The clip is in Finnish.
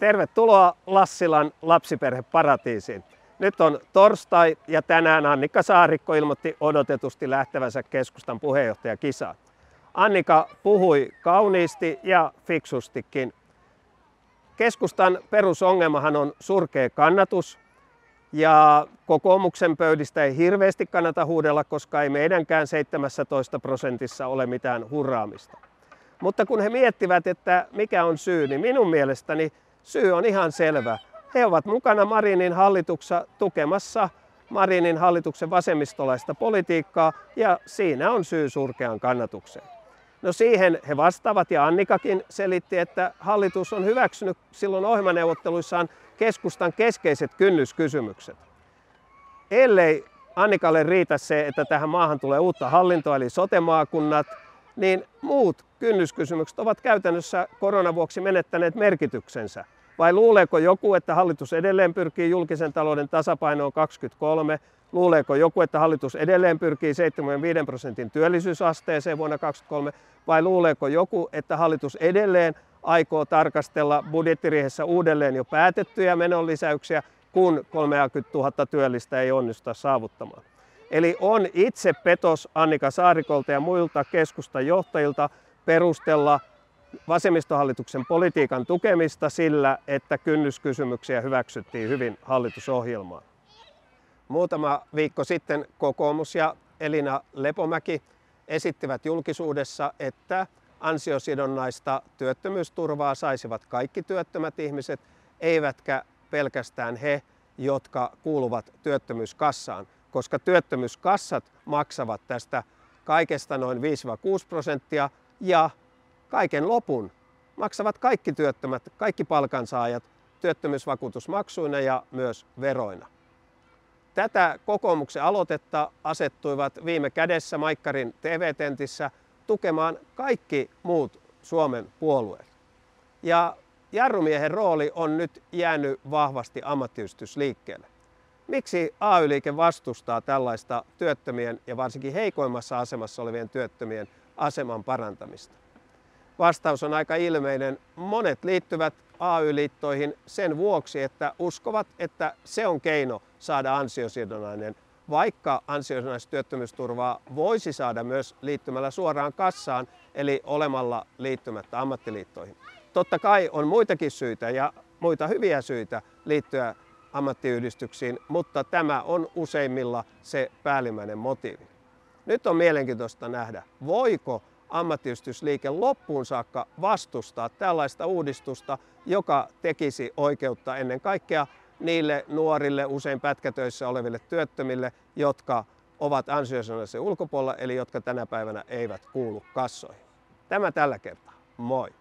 Tervetuloa Lassilan lapsiperheparatiisiin. Nyt on torstai ja tänään Annika Saarikko ilmoitti odotetusti lähtevänsä keskustan puheenjohtajakisaan. Annika puhui kauniisti ja fiksustikin. Keskustan perusongelmahan on surkea kannatus ja kokoomuksen pöydistä ei hirveästi kannata huudella, koska ei meidänkään 17 prosentissa ole mitään hurraamista. Mutta kun he miettivät, että mikä on syy, niin minun mielestäni syy on ihan selvä. He ovat mukana Marinin hallituksessa tukemassa Marinin hallituksen vasemmistolaista politiikkaa ja siinä on syy surkean kannatukseen. No siihen he vastaavat ja Annikakin selitti, että hallitus on hyväksynyt silloin ohjelmaneuvotteluissaan keskustan keskeiset kynnyskysymykset. Ellei Annikalle riitä se, että tähän maahan tulee uutta hallintoa eli sotemaakunnat, niin muut kynnyskysymykset ovat käytännössä koronavuoksi menettäneet merkityksensä. Vai luuleeko joku, että hallitus edelleen pyrkii julkisen talouden tasapainoon 23? Luuleeko joku, että hallitus edelleen pyrkii 75 prosentin työllisyysasteeseen vuonna 2023? Vai luuleeko joku, että hallitus edelleen aikoo tarkastella budjettiriihessä uudelleen jo päätettyjä menonlisäyksiä, kun 30 000 työllistä ei onnistuta saavuttamaan? Eli on itse petos Annika Saarikolta ja muilta keskustan johtajilta perustella vasemmistohallituksen politiikan tukemista sillä, että kynnyskysymyksiä hyväksyttiin hyvin hallitusohjelmaan. Muutama viikko sitten kokoomus ja Elina Lepomäki esittivät julkisuudessa, että ansiosidonnaista työttömyysturvaa saisivat kaikki työttömät ihmiset, eivätkä pelkästään he, jotka kuuluvat työttömyyskassaan, koska työttömyyskassat maksavat tästä kaikesta noin 5-6 prosenttia ja kaiken lopun maksavat kaikki työttömät, kaikki palkansaajat työttömyysvakuutusmaksuina ja myös veroina. Tätä kokoomuksen aloitetta asettuivat viime kädessä Maikkarin TV-tentissä tukemaan kaikki muut Suomen puolueet. Ja jarrumiehen rooli on nyt jäänyt vahvasti ammattiyhdistysliikkeelle. Miksi AY-liike vastustaa tällaista työttömien ja varsinkin heikoimmassa asemassa olevien työttömien aseman parantamista? Vastaus on aika ilmeinen. Monet liittyvät AY-liittoihin sen vuoksi, että uskovat, että se on keino saada ansiosidonnainen, vaikka ansiosidonnaista työttömyysturvaa voisi saada myös liittymällä suoraan kassaan, eli olemalla liittymättä ammattiliittoihin. Totta kai on muitakin syitä ja muita hyviä syitä liittyä ammattiyhdistyksiin, mutta tämä on useimmilla se päällimmäinen motiivi. Nyt on mielenkiintoista nähdä, voiko ammattiyhdistysliike loppuun saakka vastustaa tällaista uudistusta, joka tekisi oikeutta ennen kaikkea niille nuorille, usein pätkätöissä oleville työttömille, jotka ovat ansiosidonnaisen ulkopuolella, eli jotka tänä päivänä eivät kuulu kassoihin. Tämä tällä kertaa. Moi!